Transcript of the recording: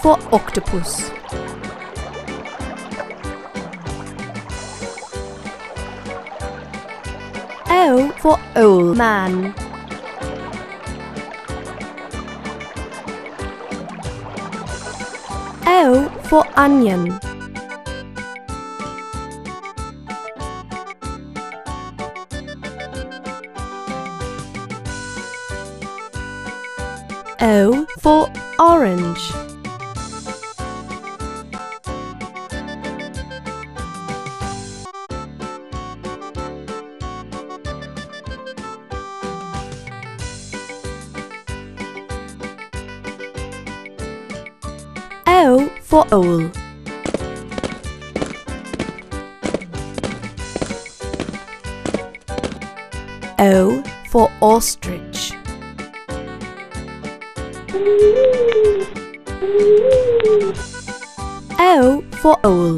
for octopus. O for old man. O for onion. O for orange. O for owl. O for ostrich. O for owl.